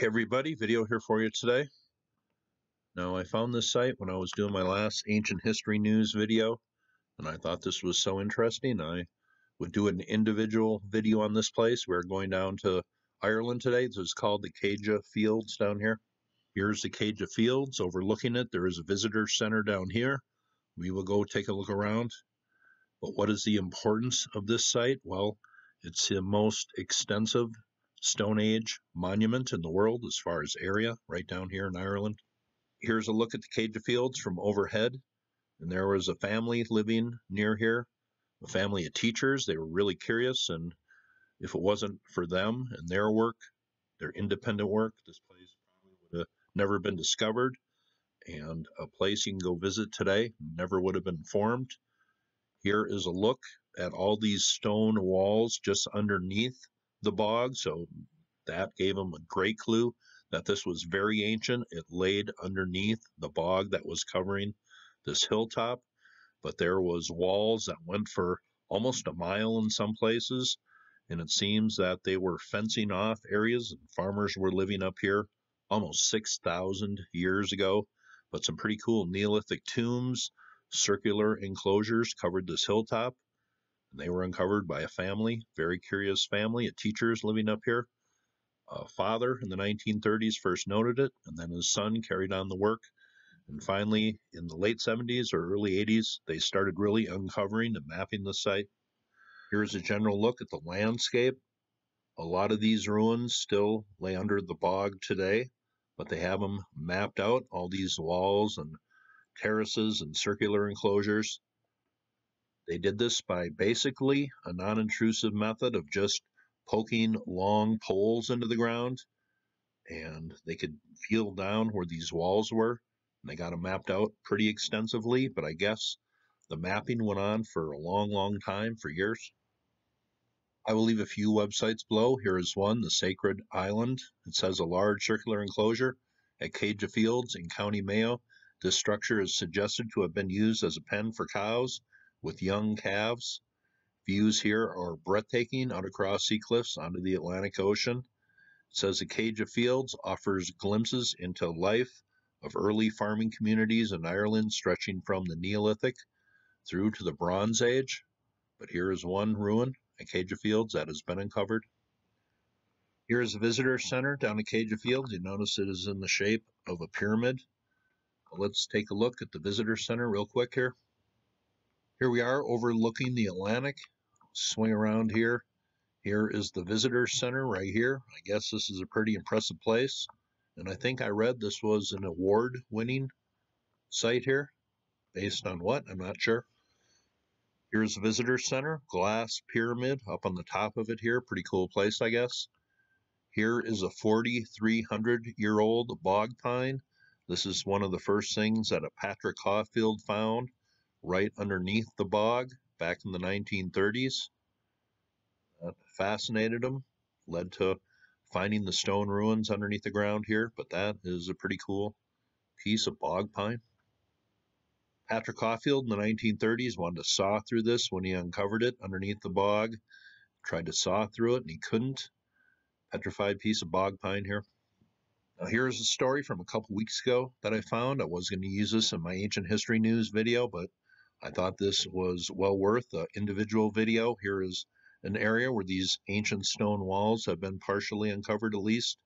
Hey everybody, video here for you today. Now I found this site when I was doing my last ancient history news video and I thought this was so interesting I would do an individual video on this place. We're going down to Ireland today. This is called the Céide Fields down here. Here's the Céide Fields overlooking it. There is a visitor center down here. We will go take a look around. But what is the importance of this site? Well, it's the most extensive Stone Age monument in the world as far as area, right down here in Ireland. Here's a look at the Céide Fields from overhead. And there was a family living near here, a family of teachers. They were really curious, and if it wasn't for them and their work, their independent work, this place probably would have never been discovered. And a place you can go visit today never would have been formed. Here is a look at all these stone walls just underneath the bog, so that gave them a great clue that this was very ancient. It laid underneath the bog that was covering this hilltop, but there was walls that went for almost a mile in some places, and it seems that they were fencing off areas and farmers were living up here almost 6,000 years ago. But some pretty cool Neolithic tombs, circular enclosures covered this hilltop. They were uncovered by a family, very curious family, a teachers living up here. A father in the 1930s first noted it, and then his son carried on the work. And finally, in the late 70s or early 80s, they started really uncovering and mapping the site. Here's a general look at the landscape. A lot of these ruins still lay under the bog today, but they have them mapped out, all these walls and terraces and circular enclosures. They did this by basically a non intrusive method of just poking long poles into the ground, and they could feel down where these walls were. And they got them mapped out pretty extensively, but I guess the mapping went on for a long, long time, for years. I will leave a few websites below. Here is one, the Sacred Island. It says a large circular enclosure at Céide Fields in County Mayo. This structure is suggested to have been used as a pen for cows with young calves. Views here are breathtaking out across sea cliffs onto the Atlantic Ocean. It says the Céide Fields offers glimpses into life of early farming communities in Ireland stretching from the Neolithic through to the Bronze Age. But here is one ruin at Céide Fields that has been uncovered. Here is the visitor center down at Céide Fields. You notice it is in the shape of a pyramid. Let's take a look at the visitor center real quick here. Here we are overlooking the Atlantic. Swing around here. Here is the visitor center right here. I guess this is a pretty impressive place. And I think I read this was an award winning site here. Based on what? I'm not sure. Here's the visitor center, glass pyramid up on the top of it here. Pretty cool place, I guess. Here is a 4,300 year old bog pine. This is one of the first things that a Patrick Caulfield found right underneath the bog back in the 1930s. That fascinated him, led to finding the stone ruins underneath the ground here, but that is a pretty cool piece of bog pine. Patrick Caulfield in the 1930s wanted to saw through this when he uncovered it underneath the bog. Tried to saw through it and he couldn't. Petrified piece of bog pine here. Now here's a story from a couple weeks ago that I found. I was going to use this in my ancient history news video, but I thought this was well worth an individual video. Here is an area where these ancient stone walls have been partially uncovered at least.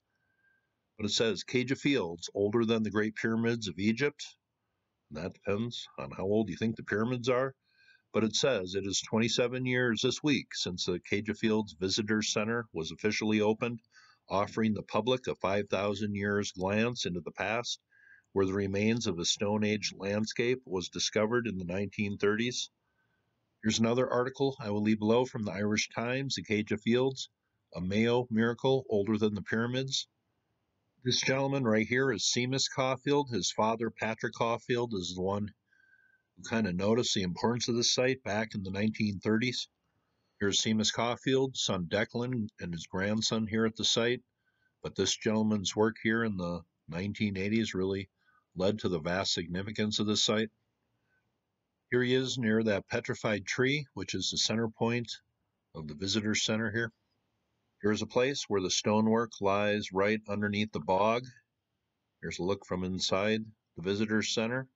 But it says Céide Fields, older than the Great Pyramids of Egypt. That depends on how old you think the pyramids are. But it says it is 27 years this week since the Céide Fields Visitor Center was officially opened, offering the public a 5,000 years glance into the past where the remains of a Stone Age landscape was discovered in the 1930s. Here's another article I will leave below from the Irish Times, the Céide Fields, a Mayo miracle older than the pyramids. This gentleman right here is Seamus Caulfield. His father, Patrick Caulfield, is the one who kind of noticed the importance of this site back in the 1930s. Here's Seamus Caulfield, son Declan, and his grandson here at the site. But this gentleman's work here in the 1980s really led to the vast significance of this site. Here he is near that petrified tree, which is the center point of the visitor center here. Here's a place where the stonework lies right underneath the bog. Here's a look from inside the visitor center,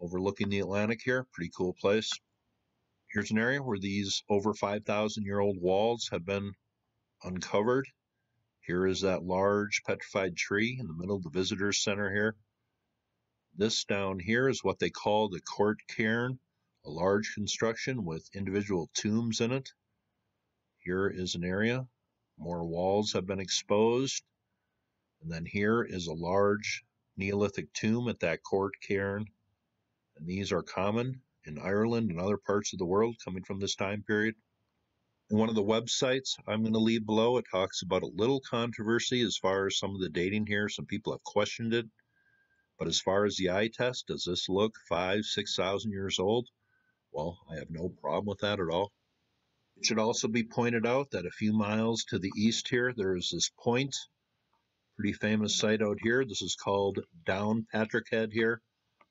overlooking the Atlantic here. Pretty cool place. Here's an area where these over 5,000 year old walls have been uncovered. Here is that large petrified tree in the middle of the visitor center here. This down here is what they call the court cairn, a large construction with individual tombs in it. Here is an area. More walls have been exposed. And then here is a large Neolithic tomb at that court cairn. And these are common in Ireland and other parts of the world coming from this time period. One of the websites I'm going to leave below, it talks about a little controversy as far as some of the dating here. Some people have questioned it. But as far as the eye test, does this look five, six thousand years old? Well, I have no problem with that at all. It should also be pointed out that a few miles to the east here, there is this point, pretty famous site out here. This is called Down Patrick Head here.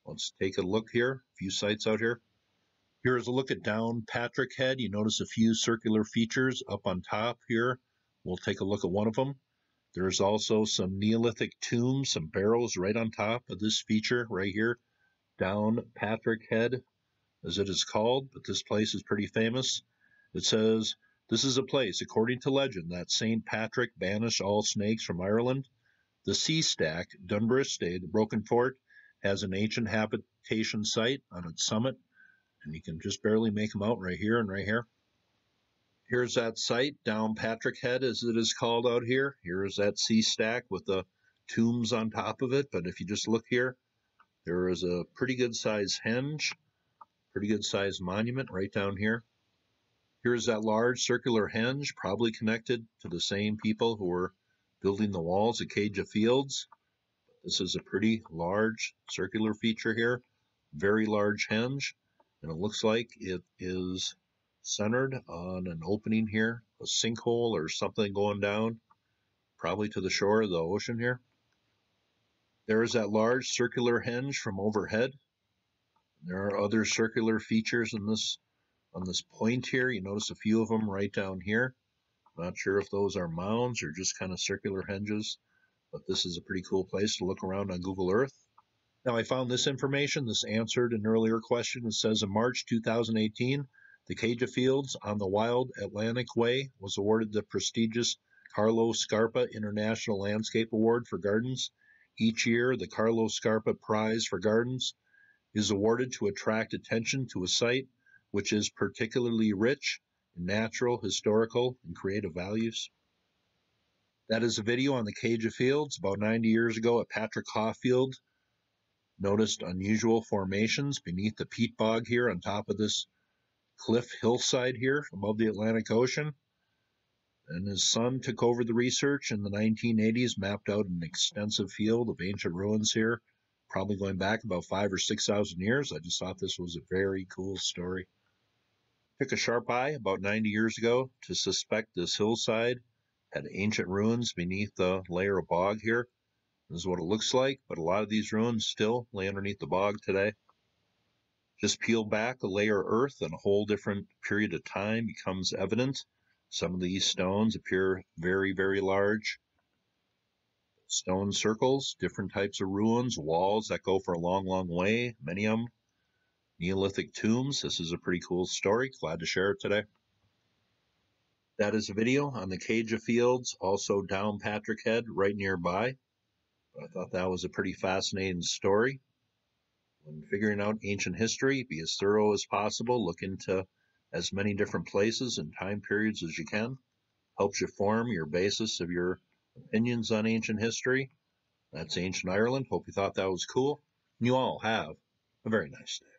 Let's take a look here, a few sites out here. Here is a look at Down Patrick Head. You notice a few circular features up on top here. We'll take a look at one of them. There's also some Neolithic tombs, some barrows right on top of this feature right here. Down Patrick Head, as it is called, but this place is pretty famous. It says, This is a place, according to legend, that St. Patrick banished all snakes from Ireland. The sea stack, Dunbriste, the broken fort, has an ancient habitation site on its summit, and you can just barely make them out right here and right here. Here's that site, down Patrick Head, as it is called out here. Here is that sea stack with the tombs on top of it. But if you just look here, there is a pretty good size henge, pretty good size monument right down here. Here's that large circular henge, probably connected to the same people who were building the walls at Céide Fields. This is a pretty large circular feature here, very large henge, and it looks like it is centered on an opening here, a sinkhole or something going down, probably to the shore of the ocean here. There is that large circular henge from overhead. There are other circular features in this on this point here. You notice a few of them right down here. Not sure if those are mounds or just kind of circular henges, but this is a pretty cool place to look around on Google Earth. Now I found this information. This answered an earlier question. It says in March 2018, the Céide Fields on the Wild Atlantic Way was awarded the prestigious Carlo Scarpa International Landscape Award for Gardens. Each year, the Carlo Scarpa Prize for Gardens is awarded to attract attention to a site which is particularly rich in natural, historical, and creative values. That is a video on the Céide Fields about 90 years ago at Patrick Caulfield. Noticed unusual formations beneath the peat bog here on top of this cliff hillside here above the Atlantic Ocean. And his son took over the research in the 1980s, mapped out an extensive field of ancient ruins here, probably going back about five or 6,000 years. I just thought this was a very cool story. Took a sharp eye about 90 years ago to suspect this hillside had ancient ruins beneath the layer of bog here. This is what it looks like, but a lot of these ruins still lay underneath the bog today. Just peel back a layer of earth and a whole different period of time becomes evident. Some of these stones appear very, very large. Stone circles, different types of ruins, walls that go for a long, long way, many of them Neolithic tombs. This is a pretty cool story. Glad to share it today. That is a video on the Céide Fields, also down Patrick Head, right nearby. I thought that was a pretty fascinating story. When figuring out ancient history, be as thorough as possible. Look into as many different places and time periods as you can. Helps you form your basis of your opinions on ancient history. That's Ancient Ireland. Hope you thought that was cool. And you all have a very nice day.